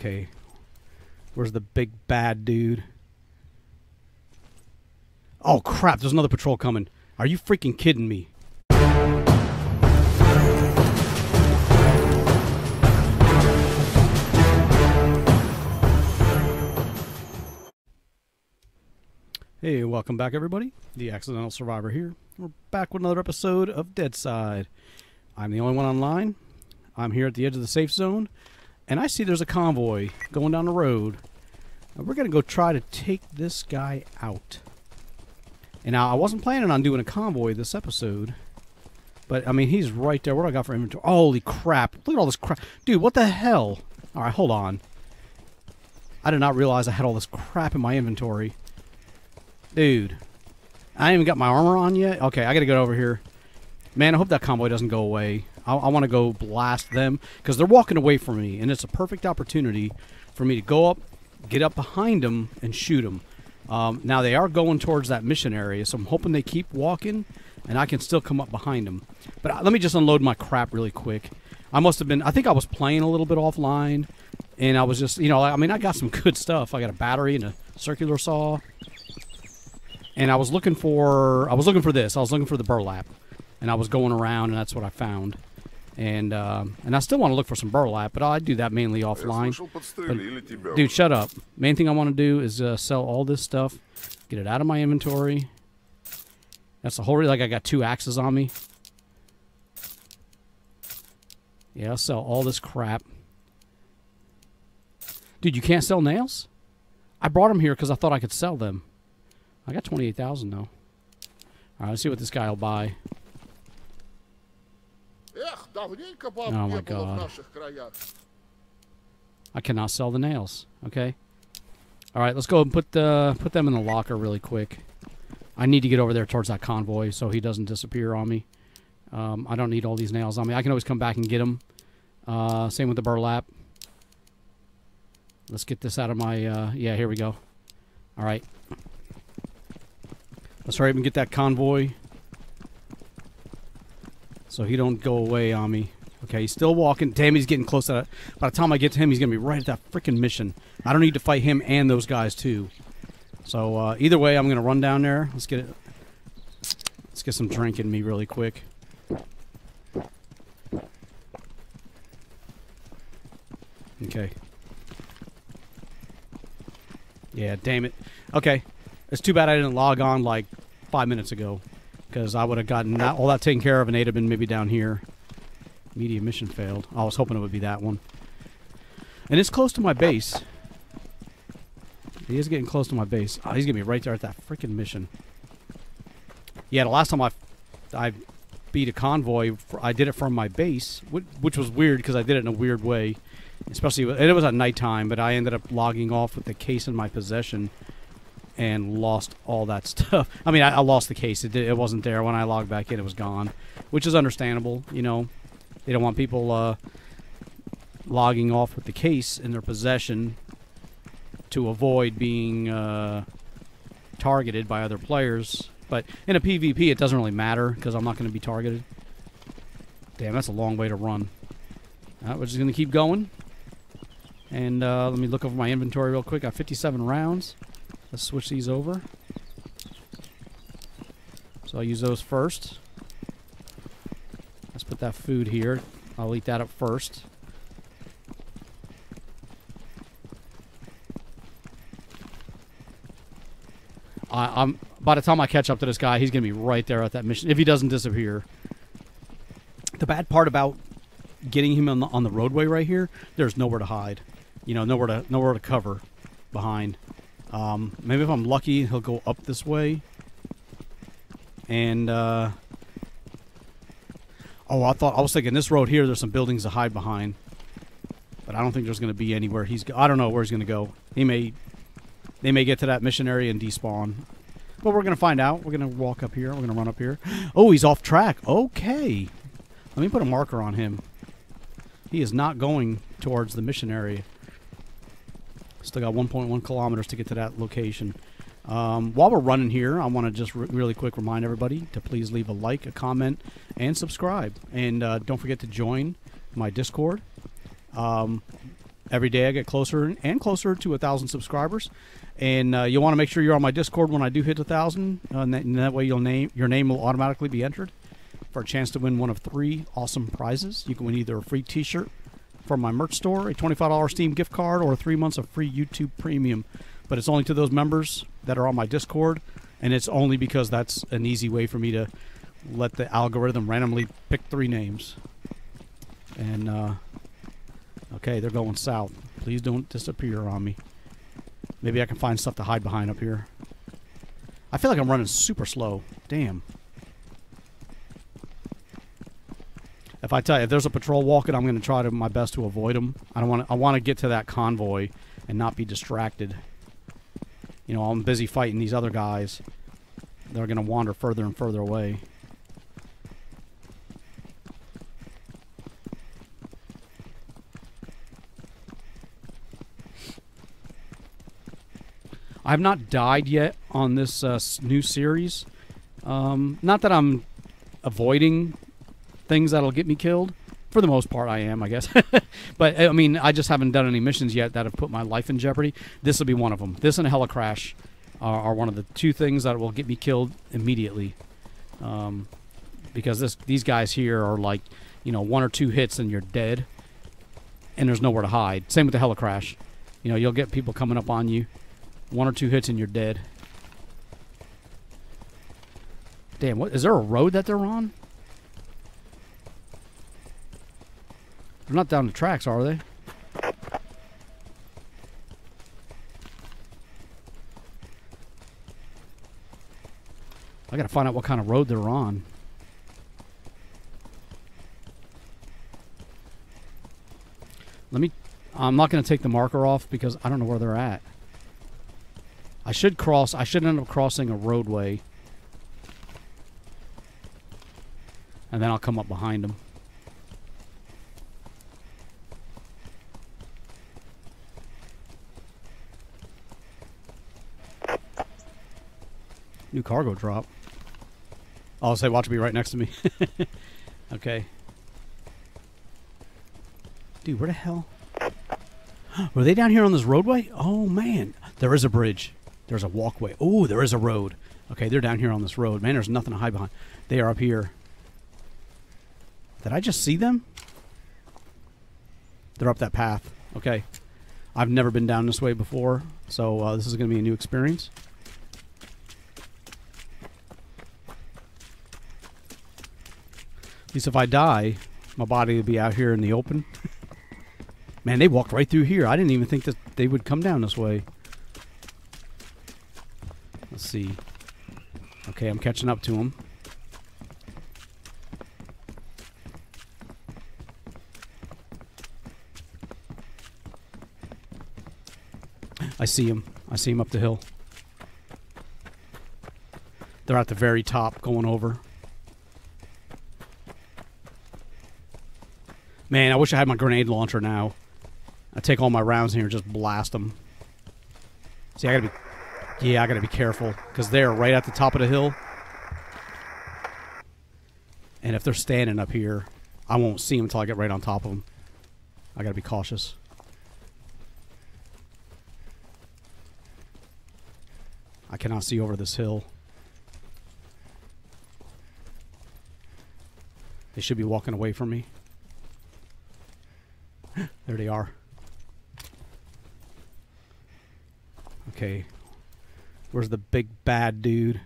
Okay. Where's the big bad dude? Oh crap, there's another patrol coming. Are you freaking kidding me? Hey, welcome back everybody. The Accidental Survivor here. We're back with another episode of Deadside. I'm the only one online. I'm here at the edge of the safe zone, and I see there's a convoy going down the road. And we're going to go try to take this guy out. And now, I wasn't planning on doing a convoy this episode. But, I mean, he's right there. What do I got for inventory? Holy crap. Look at all this crap. Dude, what the hell? Alright, hold on. I did not realize I had all this crap in my inventory. Dude. I ain't even got my armor on yet. Okay, I gotta get over here. Man, I hope that convoy doesn't go away. I, I want to go blast them because they're walking away from me, and it's a perfect opportunity for me to go up, get up behind them, and shoot them. Um, now they are going towards that mission area, so I'm hoping they keep walking, and I can still come up behind them. But uh, let me just unload my crap really quick. I must have been. I think I was playing a little bit offline, and I was just, you know, I mean, I got some good stuff. I got a battery and a circular saw, and I was looking for. I was looking for this. I was looking for the burlap, and I was going around, and that's what I found and um, and I still want to look for some burlap, but I do that mainly offline. But, dude, shut up. Main thing I want to do is uh, sell all this stuff, get it out of my inventory. That's the whole reason. Like I got two axes on me. Yeah, I'll sell all this crap. Dude, you can't sell nails? I brought them here because I thought I could sell them. I got 28,000 though. All right, let's see what this guy will buy. Эх, давненько баб Oh, не my было в God. наших краях. I cannot sell the nails. Okay. All right, let's go and put the put them in the locker really quick. I need to get over there towards that convoy so he doesn't disappear on me. Um, I don't need all these nails on me. I can always come back and get them. Uh, same with the burlap. Let's get this out of my. Uh, yeah, here we go. All right. Let's hurry up and get that convoy. so he don't go away on me. Okay, he's still walking. Damn, he's getting close to that. By the time I get to him, he's gonna be right at that freaking mission. I don't need to fight him and those guys too. So uh, either way, I'm gonna run down there. Let's get it. Let's get some drink in me really quick. Okay. Yeah, damn it. Okay, it's too bad I didn't log on like five minutes ago, because I would have gotten that, all that taken care of, and they'd have been maybe down here. Media mission failed. I was hoping it would be that one. And it's close to my base. He is getting close to my base. Oh, he's gonna be right there at that freaking mission. Yeah, the last time I, I beat a convoy, I did it from my base, which, was weird because I did it in a weird way. Especially, it was at nighttime, but I ended up logging off with the case in my possession and lost all that stuff. I mean, I, I lost the case. It, it wasn't there when I logged back in. It was gone, which is understandable. You know, they don't want people uh, logging off with the case in their possession to avoid being uh, targeted by other players. But in a PvP, it doesn't really matter because I'm not going to be targeted. Damn, that's a long way to run. Right, we're just going to keep going. And uh, let me look over my inventory real quick. I got 57 rounds. Let's switch these over. So I'll use those first. Let's put that food here. I'll eat that up first. I, I'm by the time I catch up to this guy, he's gonna be right there at that mission if he doesn't disappear. The bad part about getting him on the, on the roadway right here, there's nowhere to hide. You know, nowhere to nowhere to cover behind. Um, maybe if I'm lucky, he'll go up this way. And uh, oh, I thought I was thinking this road here. There's some buildings to hide behind, but I don't think there's going to be anywhere he's. I don't know where he's going to go. He may, they may get to that missionary and despawn. But we're going to find out. We're going to walk up here. We're going to run up here. Oh, he's off track. Okay, let me put a marker on him. He is not going towards the missionary. Still got 1.1 kilometers to get to that location. Um, while we're running here, I want to just re- really quick remind everybody to please leave a like, a comment, and subscribe. And uh, don't forget to join my Discord. Um, every day I get closer and closer to a thousand subscribers, and uh, you want to make sure you're on my Discord when I do hit a thousand, uh, and, that, and that way you'll name your name will automatically be entered for a chance to win one of three awesome prizes. You can win either a free T-shirt from my merch store, a $25 Steam gift card, or three months of free YouTube Premium. But it's only to those members that are on my Discord, and it's only because that's an easy way for me to let the algorithm randomly pick three names. And uh, okay, they're going south. Please don't disappear on me. Maybe I can find stuff to hide behind up here. I feel like I'm running super slow. Damn. If I tell you, if there's a patrol walking, I'm going to try to my best to avoid them. I don't want to. I want to get to that convoy and not be distracted. You know, I'm busy fighting these other guys. They're going to wander further and further away. I have not died yet on this uh, new series. Um, not that I'm avoiding things that'll get me killed. For the most part, I am, I guess. but I mean, I just haven't done any missions yet that have put my life in jeopardy. This will be one of them. This and a helicrash are, are one of the two things that will get me killed immediately. Um, because this these guys here are like, you know, one or two hits and you're dead, and there's nowhere to hide. Same with the helicrash. You know, you'll get people coming up on you, one or two hits and you're dead. Damn, what is there a road that they're on? They're not down the tracks, are they? I gotta find out what kind of road they're on. Let me. I'm not gonna take the marker off because I don't know where they're at. I should cross. I should end up crossing a roadway. And then I'll come up behind them. New cargo drop. I'll say, watch me right next to me. okay. Dude, where the hell? Were they down here on this roadway? Oh, man. There is a bridge. There's a walkway. Oh, there is a road. Okay, they're down here on this road. Man, there's nothing to hide behind. They are up here. Did I just see them? They're up that path. Okay. I've never been down this way before, so uh, this is going to be a new experience. Least if I die, my body will be out here in the open. Man, they walked right through here. I didn't even think that they would come down this way. Let's see. Okay, I'm catching up to them. I see him. I see him up the hill. They're at the very top going over. Man, I wish I had my grenade launcher now. I take all my rounds in here and just blast them. See, I gotta be, yeah, I gotta be careful because they're right at the top of the hill. And if they're standing up here, I won't see them until I get right on top of them. I gotta be cautious. I cannot see over this hill. They should be walking away from me. There they are. Okay. Where's the big bad dude?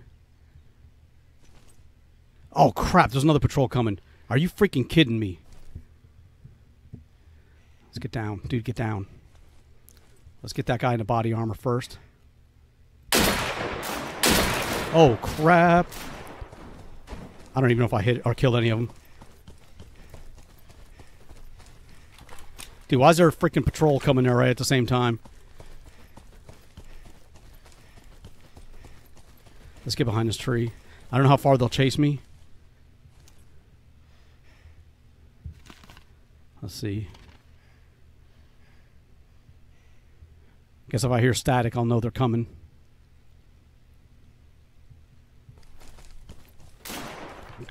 Oh crap, there's another patrol coming. Are you freaking kidding me? Let's get down. Dude, get down. Let's get that guy in the body armor first. Oh crap. I don't even know if I hit or killed any of them. Dude, why is there a freaking patrol coming there right at the same time? Let's get behind this tree. I don't know how far they'll chase me. Let's see. Guess if I hear static, I'll know they're coming.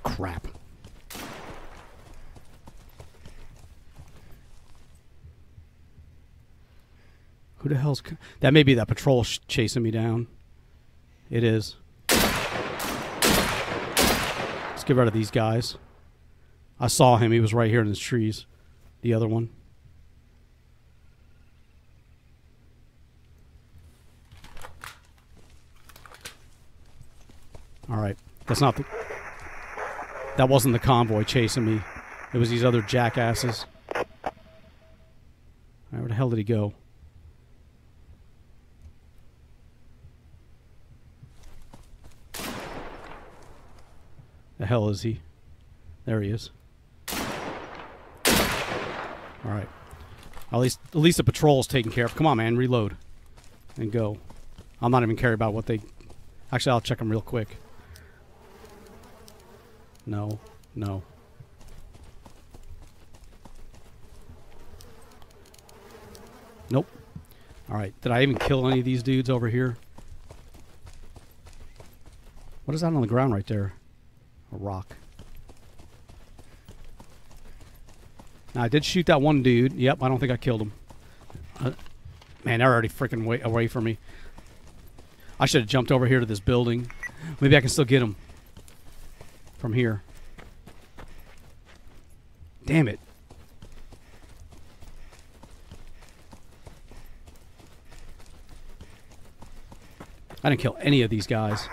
Crap. Who the hell's that? May be that patrol chasing me down. It is. Let's get rid of these guys. I saw him. He was right here in the trees. The other one. All right. That's not the. That wasn't the convoy chasing me. It was these other jackasses. All right, where the hell did he go? The hell is he? There he is. All right. At least, at least the patrol's taken care of. Come on, man, reload and go. I'm not even care about what they. Actually, I'll check them real quick. No, no. Nope. All right. Did I even kill any of these dudes over here? What is that on the ground right there? Rock. Now, I did shoot that one dude. Yep, I don't think I killed him. Uh, man, they're already freaking way away from me. I should have jumped over here to this building. Maybe I can still get him from here. Damn it. I didn't kill any of these guys.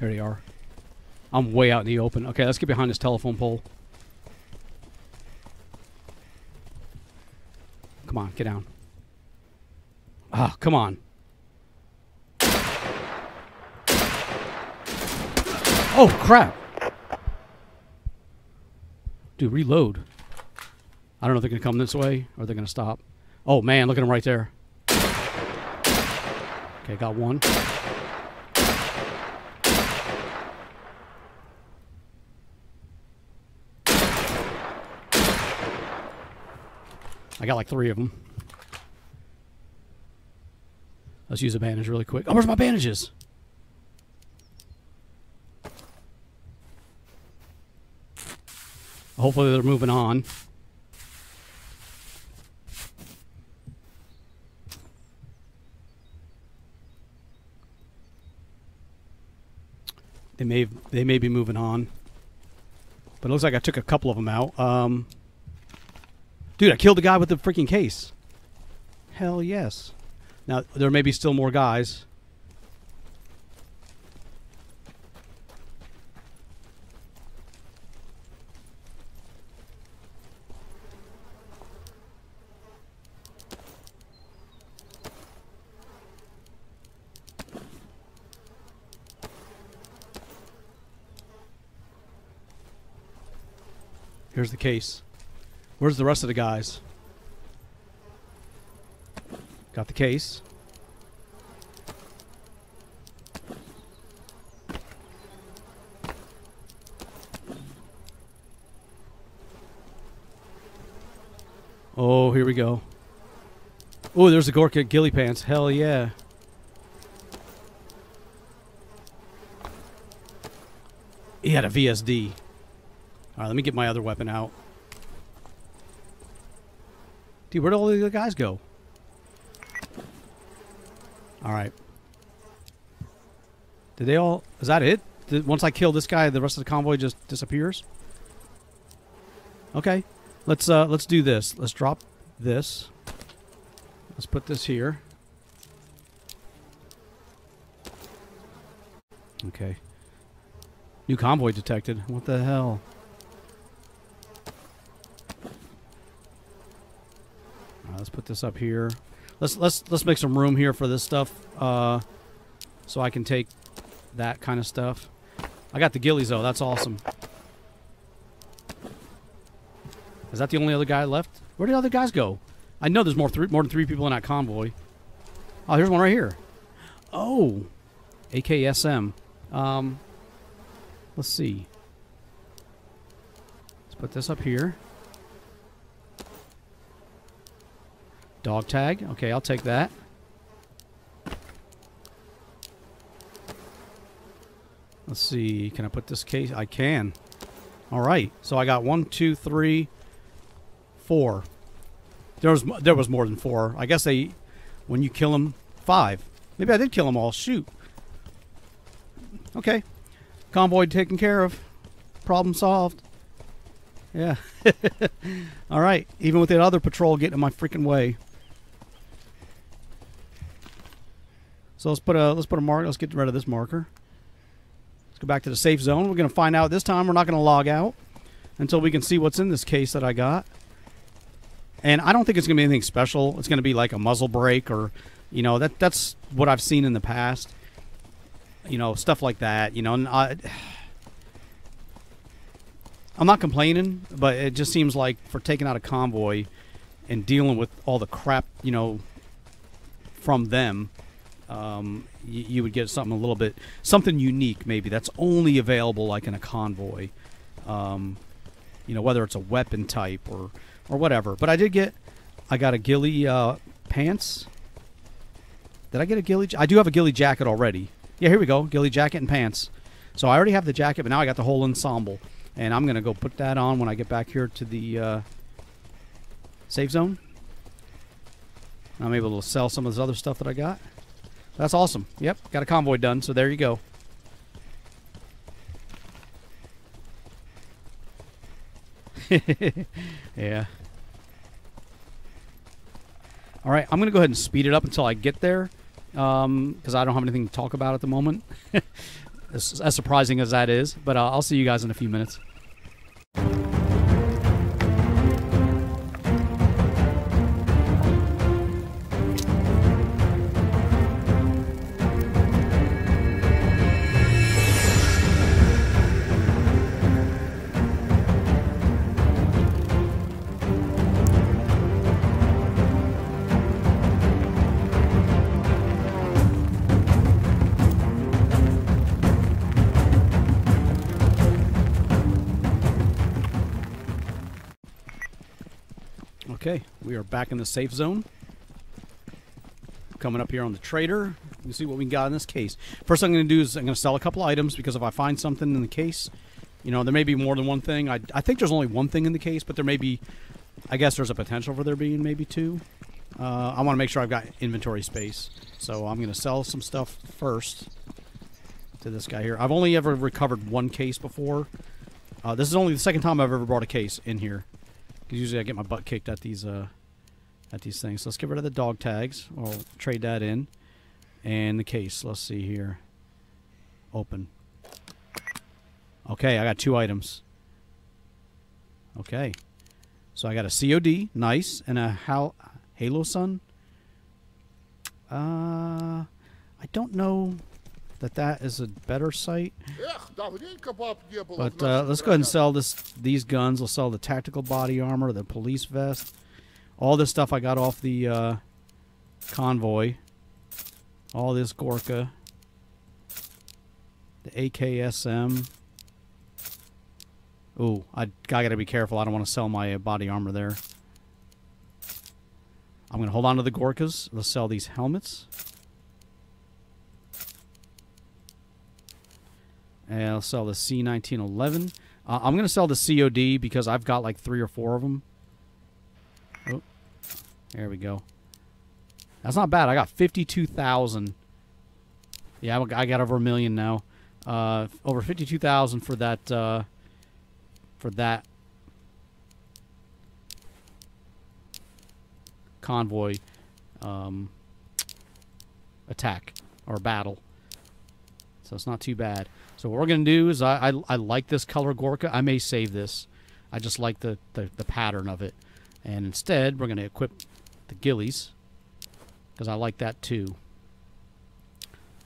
There they are. I'm way out in the open. Okay, let's get behind this telephone pole. Come on, get down. Ah, come on. Oh, crap. Dude, reload. I don't know if they're going to come this way or they're going to stop. Oh, man, look at them right there. Okay, got one. I got like three of them. Let's use a bandage really quick. Oh, where's my bandages? Hopefully they're moving on. They may they may be moving on, but it looks like I took a couple of them out. Um, dude, I killed the guy with the freaking case. Hell yes. Now there may be still more guys. Here's the case. Where's the rest of the guys? Got the case. Oh, here we go. Oh, there's a Gorka Ghillie Pants. Hell yeah. He had a VSD. All right, let me get my other weapon out. Dude, where'd all the other guys go? All right. Did they all? Is that it? Did, once I kill this guy, the rest of the convoy just disappears. Okay, let's uh, let's do this. Let's drop this. Let's put this here. Okay. New convoy detected. What the hell? Uh, let's put this up here. Let's let's let's make some room here for this stuff, uh, so I can take that kind of stuff. I got the ghillies though. That's awesome. Is that the only other guy left? Where did the other guys go? I know there's more three, more than three people in that convoy. Oh, here's one right here. Oh, AKSM. Um, let's see. Let's put this up here. Dog tag. Okay, I'll take that. Let's see. Can I put this case? I can. All right. So I got one, two, three, four. There was there was more than four. I guess they, when you kill them, five. Maybe I did kill them all. Shoot. Okay, convoy taken care of. Problem solved. Yeah. all right. Even with that other patrol getting in my freaking way. So let's put a let's put a mark. Let's get rid of this marker. Let's go back to the safe zone. We're gonna find out this time. We're not gonna log out until we can see what's in this case that I got. And I don't think it's gonna be anything special. It's gonna be like a muzzle brake or, you know, that that's what I've seen in the past. You know, stuff like that. You know, and I, I'm not complaining, but it just seems like for taking out a convoy and dealing with all the crap, you know, from them, um, you, you would get something a little bit, something unique maybe that's only available like in a convoy. Um, you know, whether it's a weapon type or or whatever. But I did get, I got a ghillie uh, pants. Did I get a ghillie? I do have a ghillie jacket already. Yeah, here we go, ghillie jacket and pants. So I already have the jacket, but now I got the whole ensemble, and I'm gonna go put that on when I get back here to the uh, safe zone. I'm able to sell some of this other stuff that I got. That's awesome. Yep, got a convoy done. So there you go. yeah. All right, I'm going to go ahead and speed it up until I get there because I don't have anything to talk about at the moment. as, as surprising as that is, but uh, I'll see you guys in a few minutes. Back in the safe zone. Coming up here on the trader. You see what we got in this case. First thing I'm going to do is I'm going to sell a couple items because if I find something in the case, you know, there may be more than one thing. I, I think there's only one thing in the case, but there may be, I guess there's a potential for there being maybe two. Uh, I want to make sure I've got inventory space. So I'm going to sell some stuff first to this guy here. I've only ever recovered one case before. Uh, this is only the second time I've ever brought a case in here. 'Cause usually I get my butt kicked at these uh, at these things. Let's get rid of the dog tags. I'll trade that in. And the case. Let's see here. Open. Okay, I got two items. Okay. So I got a COD, nice, and a Hal Holosun. Uh, I don't know that that is a better sight. But uh, let's go ahead and sell this these guns. We'll sell the tactical body armor, the police vest, all this stuff I got off the uh, convoy. All this Gorka, the AKSM. Ooh, I, I got to be careful. I don't want to sell my uh, body armor there. I'm to hold on to the Gorkas. Let's sell these helmets. And I'll sell the C1911. Uh, I'm going to sell the COD because I've got like three or four of them. Oh, there we go. That's not bad. I got 52,000. Yeah, I got over a million now. Uh, over 52,000 for that, uh, for that convoy um, attack or battle. So it's not too bad. So what we're gonna do is I, I I like this color Gorka. I may save this. I just like the, the, the pattern of it. And instead we're gonna equip the ghillies Because I like that too.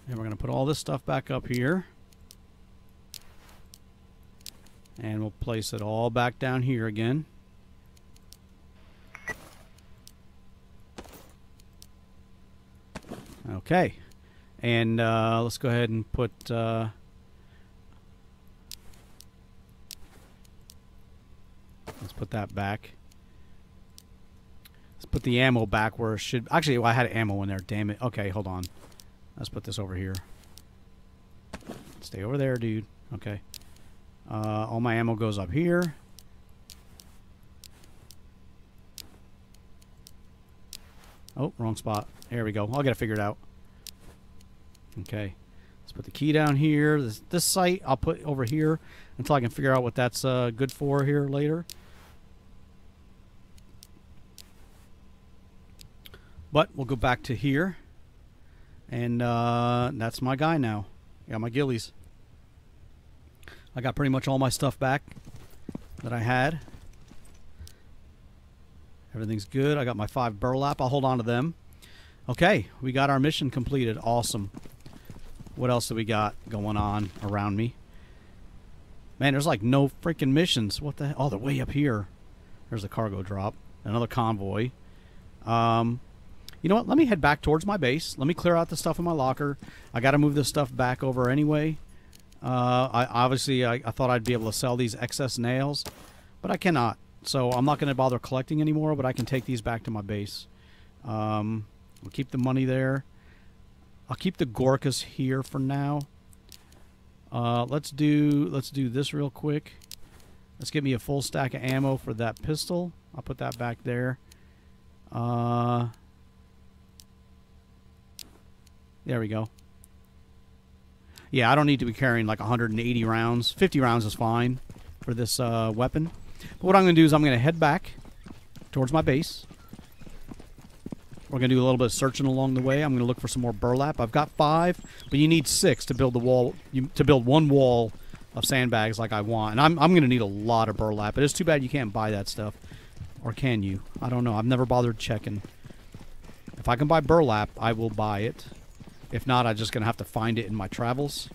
And we're gonna put all this stuff back up here. And we'll place it all back down here again. Okay. And uh, let's go ahead and put. Uh, let's put that back. Put the ammo back where it should. Actually, well, I had ammo in there. Damn it. Okay, hold on. Let's put this over here. Stay over there, dude. Okay. Uh, all my ammo goes up here. Oh, wrong spot. There we go. I'll get it figured out. Okay. Let's put the key down here. This, this sight I'll put over here until I can figure out what that's uh, good for here later. But we'll go back to here. And uh, that's my guy now. Got my ghillies. I got pretty much all my stuff back that I had. Everything's good. I got my five burlap. I'll hold on to them. Okay, we got our mission completed. Awesome. What else do we got going on around me? Man, there's like no freaking missions. What the? Oh, they're way up here. There's a cargo drop. Another convoy. Um, you know what? Let me head back towards my base. Let me clear out the stuff in my locker. I got to move this stuff back over anyway. Uh, I obviously I, I thought I'd be able to sell these excess nails, but I cannot. So I'm not going to bother collecting anymore. But I can take these back to my base. Um, we'll keep the money there. I'll keep the Gorkas here for now. Uh, let's do let's do this real quick. Let's get me a full stack of ammo for that pistol. I'll put that back there. Uh, there we go. Yeah, I don't need to be carrying like 180 rounds. 50 rounds is fine for this uh, weapon. But what I'm going to do is I'm going to head back towards my base. We're going to do a little bit of searching along the way. I'm going to look for some more burlap. I've got five, but you need six to build the wall. You, to build one wall of sandbags like I want. And I'm, I'm going to need a lot of burlap. But It is too bad you can't buy that stuff. Or can you? I don't know. I've never bothered checking. If I can buy burlap, I will buy it. If not, I'm just going to have to find it in my travels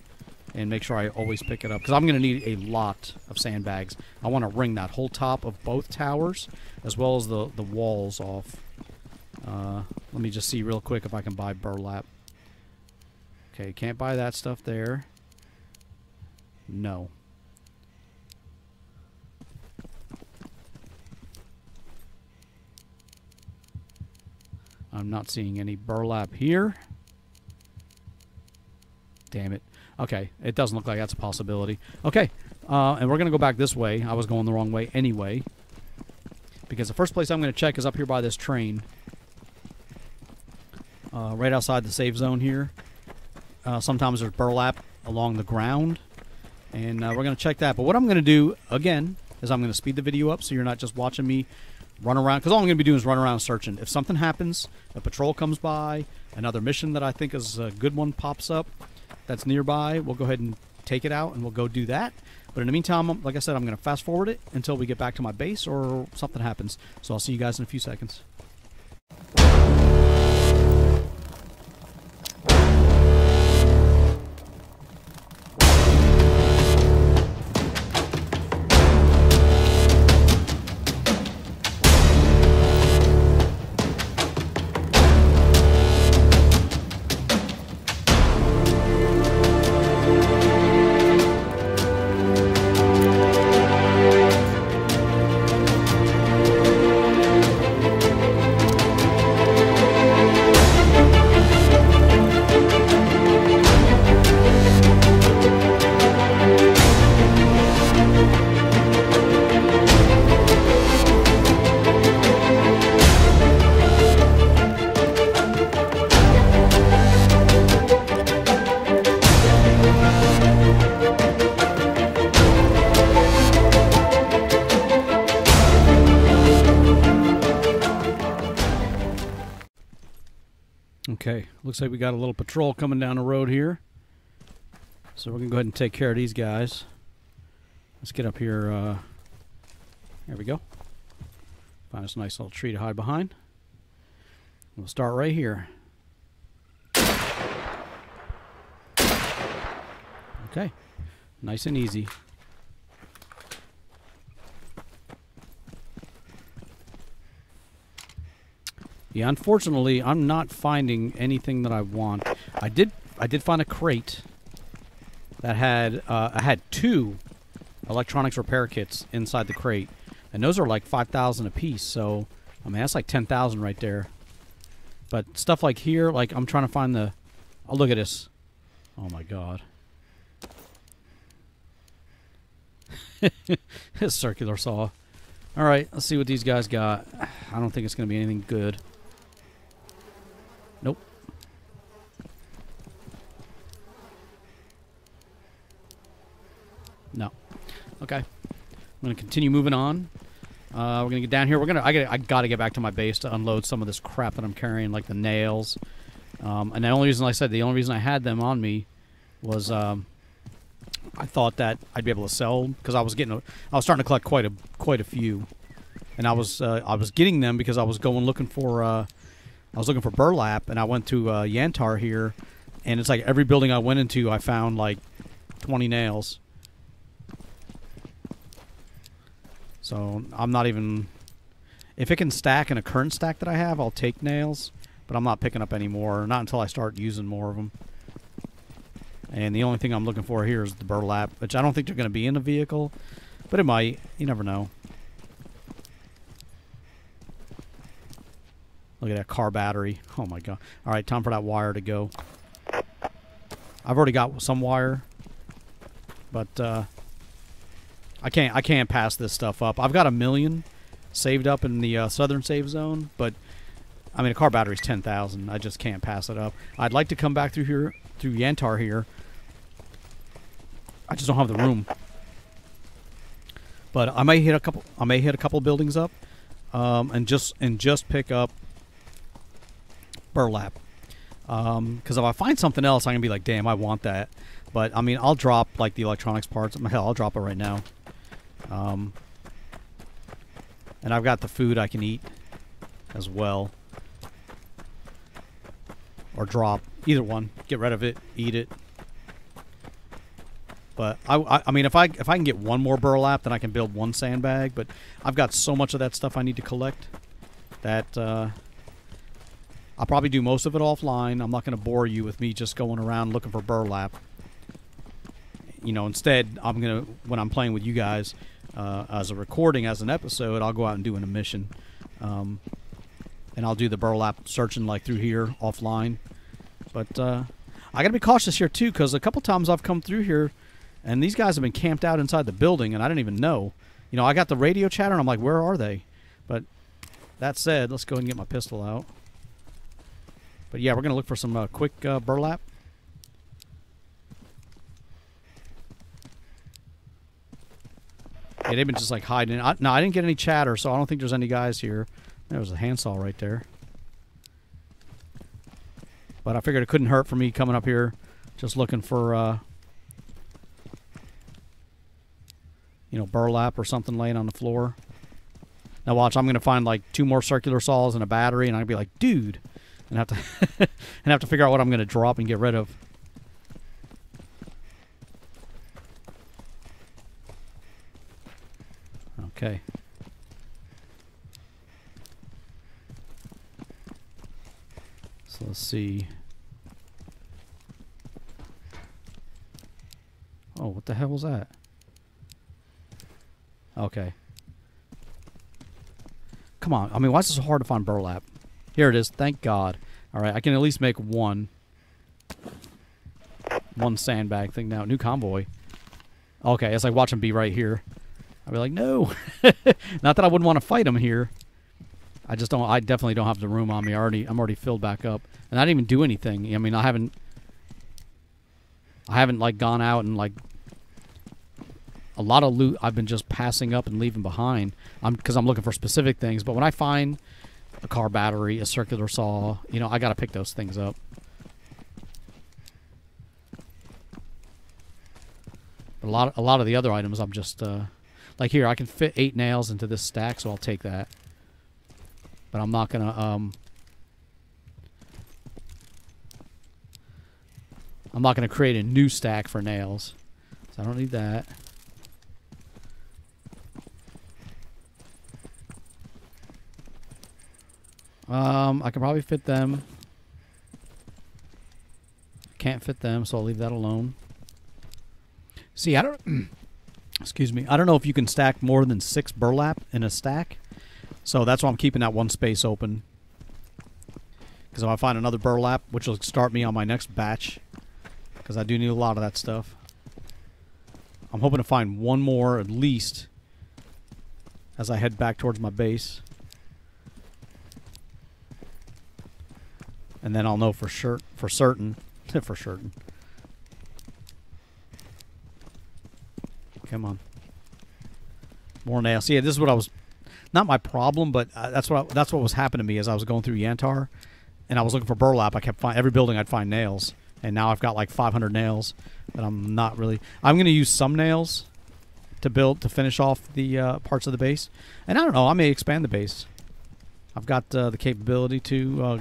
and make sure I always pick it up. Because I'm going to need a lot of sandbags. I want to ring that whole top of both towers as well as the, the walls off. Uh, let me just see real quick if I can buy burlap. Okay, can't buy that stuff there. No. I'm not seeing any burlap here. Damn it. Okay, it doesn't look like that's a possibility. Okay, uh, and we're going to go back this way. I was going the wrong way anyway. Because the first place I'm going to check is up here by this train. Uh, right outside the safe zone here. Uh, sometimes there's burlap along the ground. And uh, we're going to check that. But what I'm going to do, again, is I'm going to speed the video up so you're not just watching me run around. Because all I'm going to be doing is run around searching. If something happens, a patrol comes by, another mission that I think is a good one pops up that's nearby, we'll go ahead and take it out and we'll go do that. But in the meantime, like I said, I'm going to fast forward it until we get back to my base or something happens. So I'll see you guys in a few seconds. Looks like we got a little patrol coming down the road here. So we're going to go ahead and take care of these guys. Let's get up here. Uh, there we go. Find us a nice little tree to hide behind. We'll start right here. Okay, nice and easy. Yeah, unfortunately, I'm not finding anything that I want. I did I did find a crate that had uh, I had two electronics repair kits inside the crate, and those are like five thousand a piece. So I mean that's like ten thousand right there. But stuff like here, like I'm trying to find the. Oh look at this! Oh my god! this circular saw. All right, let's see what these guys got. I don't think it's gonna be anything good. Okay. I'm gonna continue moving on. Uh, we're gonna get down here. We're gonna. I got. I gotta get back to my base to unload some of this crap that I'm carrying, like the nails. Um, and the only reason, like I said, the only reason I had them on me was um, I thought that I'd be able to sell because I was getting. A, I was starting to collect quite a quite a few, and I was uh, I was getting them because I was going looking for. Uh, I was looking for burlap, and I went to uh, Yantar here, and it's like every building I went into, I found like 20 nails. So I'm not even. If it can stack in a current stack that I have, I'll take nails, but I'm not picking up any more. Not until I start using more of them. And the only thing I'm looking for here is the burlap, which I don't think they're going to be in the vehicle, but it might. You never know. Look at that car battery. Oh my god. All right, time for that wire to go. I've already got some wire, but uh, I can't I can't pass this stuff up. I've got a million saved up in the uh, southern save zone, but I mean a car battery's ten thousand. I just can't pass it up. I'd like to come back through here through Yantar here. I just don't have the room. But I may hit a couple. I may hit a couple buildings up, um, and just and just pick up burlap. Because um, if I find something else, I'm gonna be like, damn, I want that. But I mean, I'll drop like the electronics parts. Hell, I'll drop it right now. Um, and I've got the food I can eat as well, or drop either one. Get rid of it, eat it. But I, I, I mean, if I if I can get one more burlap, then I can build one sandbag. But I've got so much of that stuff I need to collect that uh, I'll probably do most of it offline. I'm not going to bore you with me just going around looking for burlap. You know, instead, I'm going to, when I'm playing with you guys uh, as a recording, as an episode, I'll go out and do an mission. Um, and I'll do the burlap searching like through here offline. But uh, I got to be cautious here too because a couple times I've come through here and these guys have been camped out inside the building and I didn't even know. You know, I got the radio chatter and I'm like, where are they? But that said, let's go ahead and get my pistol out. But yeah, we're going to look for some uh, quick uh, burlap. Yeah, they've been just like hiding. I, no, I didn't get any chatter, so I don't think there's any guys here. There was a handsaw right there. But I figured it couldn't hurt for me coming up here just looking for, uh, you know, burlap or something laying on the floor. Now watch, I'm going to find like two more circular saws and a battery, and I'm going to be like, dude, and have to and have to figure out what I'm going to drop and get rid of. Okay. So let's see. Oh, what the hell was that? Okay. Come on. I mean, why is it so hard to find burlap? Here it is. Thank God. All right, I can at least make one. One sandbag thing now. New convoy. Okay, it's like watch him be right here. I'd be like, no. Not that I wouldn't want to fight him here. I just don't. I definitely don't have the room on me. I already, I'm already filled back up, and I didn't even do anything. I mean, I haven't. I haven't like gone out and like. A lot of loot I've been just passing up and leaving behind. I'm because I'm looking for specific things. But when I find a car battery, a circular saw, you know, I got to pick those things up. a lot, a lot of the other items, I'm just. Uh, like here, I can fit eight nails into this stack, so I'll take that. But I'm not gonna, um... I'm not gonna create a new stack for nails. So I don't need that. Um, I can probably fit them. Can't fit them, so I'll leave that alone. See, I don't... excuse me. I don't know if you can stack more than six burlap in a stack. So that's why I'm keeping that one space open. Because if I find another burlap, which will start me on my next batch, because I do need a lot of that stuff. I'm hoping to find one more at least as I head back towards my base. And then I'll know for sure, for certain, for certain. Come on. More nails. Yeah, this is what I was. Not my problem, but uh, that's what I, that's what was happening to me as I was going through Yantar, and I was looking for burlap. I kept find every building I'd find nails, and now I've got like 500 nails that I'm not really. I'm going to use some nails to build to finish off the uh, parts of the base, and I don't know. I may expand the base. I've got uh, the capability to uh,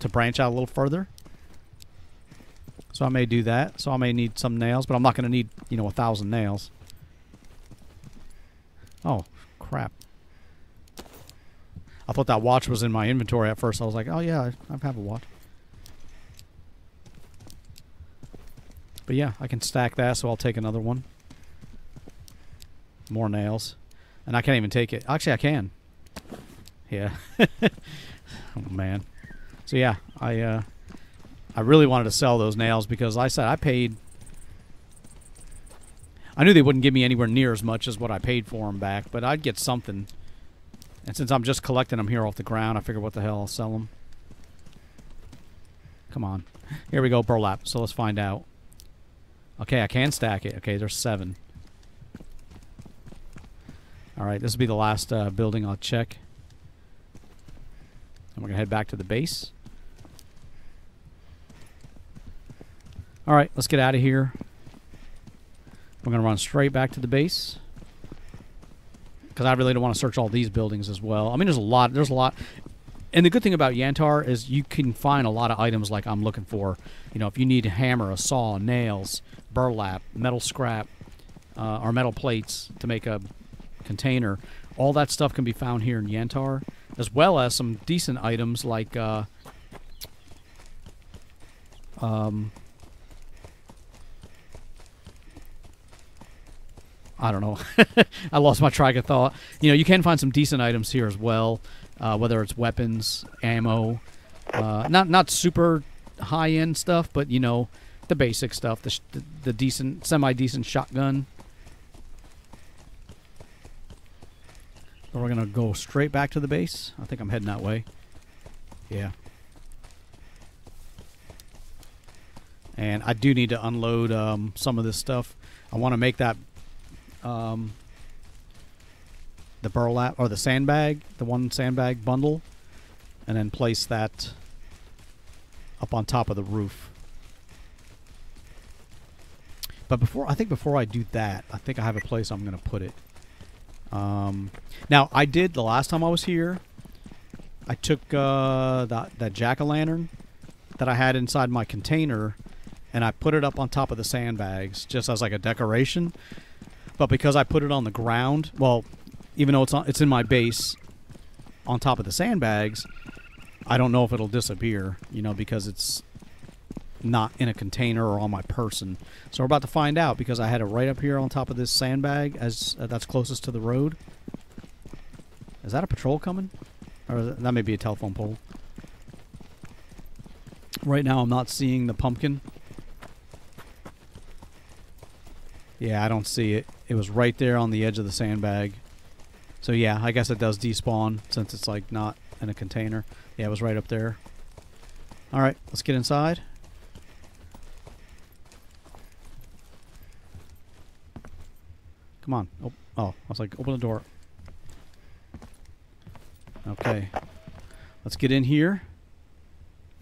to branch out a little further. So I may do that. So I may need some nails, but I'm not going to need, you know, a thousand nails. Oh, crap. I thought that watch was in my inventory at first. I was like, oh, yeah, I, have a watch. But yeah, I can stack that, so I'll take another one. More nails. And I can't even take it. Actually, I can. Yeah. oh, man. So yeah, I uh, I really wanted to sell those nails because I said I paid. I knew they wouldn't give me anywhere near as much as what I paid for them back, but I'd get something. And since I'm just collecting them here off the ground, I figured what the hell, I'll sell them. Come on. Here we go, burlap. So let's find out. Okay, I can stack it. Okay, there's seven. All right, this will be the last uh, building I'll check. And we're going to head back to the base. All right, let's get out of here. We're going to run straight back to the base. Because I really don't want to search all these buildings as well. I mean, there's a lot. There's a lot. And the good thing about Yantar is you can find a lot of items like I'm looking for. You know, if you need a hammer, a saw, nails, burlap, metal scrap, uh, or metal plates to make a container, all that stuff can be found here in Yantar, as well as some decent items like uh, um, I don't know. I lost my track of thought. You know, you can find some decent items here as well, uh, whether it's weapons, ammo, uh, not not super high end stuff, but you know, the basic stuff, the the, the decent, semi decent shotgun. We're gonna go straight back to the base. I think I'm heading that way. Yeah. And I do need to unload um, some of this stuff. I want to make that um, the burlap or the sandbag, the one sandbag bundle, and then place that up on top of the roof. But before I think before I do that, I think I have a place I'm going to put it. Um, now I did the last time I was here. I took uh, that that jack o' lantern that I had inside my container, and I put it up on top of the sandbags just as like a decoration. But because I put it on the ground, well, even though it's on, it's in my base on top of the sandbags, I don't know if it'll disappear, you know, because it's not in a container or on my person. So we're about to find out because I had it right up here on top of this sandbag as uh, that's closest to the road. Is that a patrol coming? Or that, that may be a telephone pole. Right now I'm not seeing the pumpkin. Yeah, I don't see it. It was right there on the edge of the sandbag. So yeah, I guess it does despawn since it's like not in a container. Yeah, it was right up there. All right, let's get inside. Come on. Oh, oh, I was like, open the door. Okay. Let's get in here.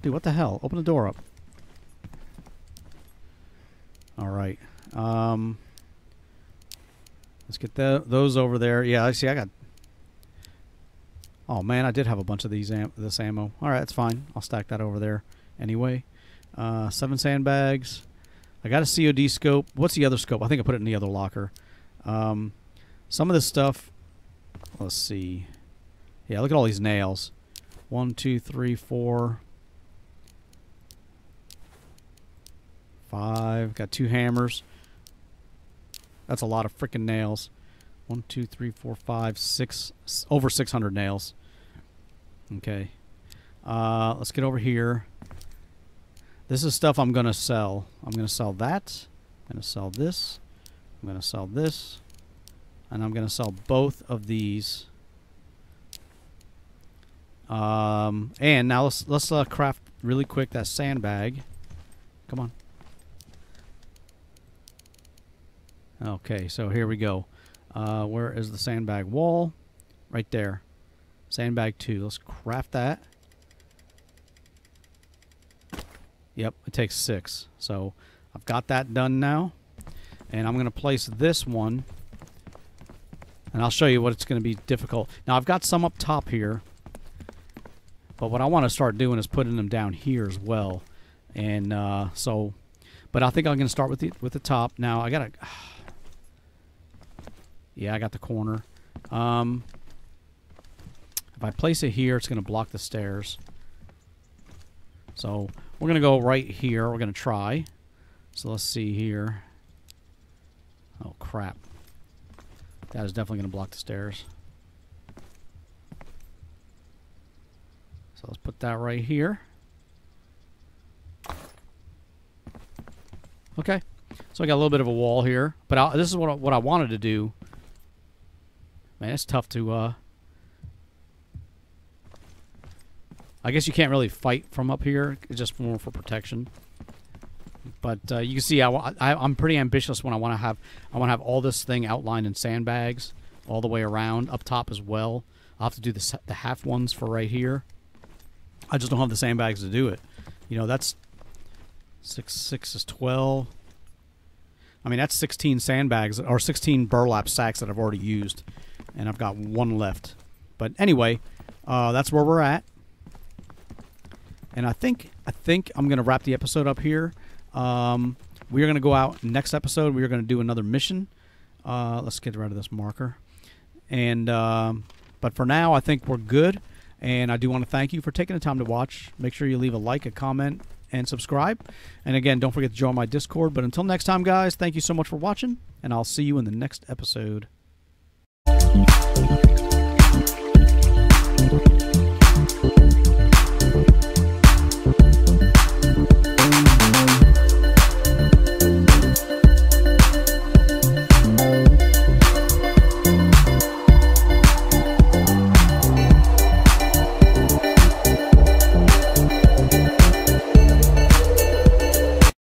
Dude, what the hell? Open the door up. All right. Um, let's get the, those over there. Yeah, I see. I got. Oh man, I did have a bunch of these am this ammo. All right, that's fine. I'll stack that over there anyway. Uh, seven sandbags. I got a COD scope. What's the other scope? I think I put it in the other locker. Um, some of this stuff. Let's see. Yeah, look at all these nails. One, two, three, four, five. Got two hammers. That's a lot of freaking nails. One, two, three, four, five, six, over 600 nails. Okay. Uh, let's get over here. This is stuff I'm going to sell. I'm going to sell that. I'm going to sell this. I'm going to sell this. And I'm going to sell both of these. Um, and now let's let's uh, craft really quick that sandbag. Come on. Okay, so here we go. Uh, where is the sandbag wall? Right there. Sandbag two. Let's craft that. Yep, it takes six. So I've got that done now. And I'm going to place this one. And I'll show you what it's going to be difficult. Now I've got some up top here. But what I want to start doing is putting them down here as well. And uh, so, but I think I'm going to start with the with the top. Now I got to, yeah, I got the corner. Um, if I place it here, it's going to block the stairs. So we're going to go right here. We're going to try. So let's see here. Oh, crap. That is definitely going to block the stairs. So let's put that right here. Okay. So I got a little bit of a wall here. But I, this is what what I wanted to do. Man, it's tough to... Uh, I guess you can't really fight from up here. It's just more for protection. But uh, you can see I, I, I'm pretty ambitious when I want to have I want to have all this thing outlined in sandbags all the way around up top as well. I'll have to do the the half ones for right here. I just don't have the sandbags to do it. You know that's six six is twelve. I mean that's sixteen sandbags or sixteen burlap sacks that I've already used, and I've got one left. But anyway, uh, that's where we're at. And I think I think I'm gonna wrap the episode up here. Um, we are gonna go out next episode. We are gonna do another mission. Uh, let's get rid of this marker. And um, but for now, I think we're good. And I do want to thank you for taking the time to watch. Make sure you leave a like, a comment, and subscribe. And again, don't forget to join my Discord. But until next time, guys, thank you so much for watching, and I'll see you in the next episode.